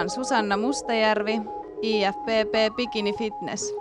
Oon Susanna Mustajärvi, IFPP Bikini Fitness.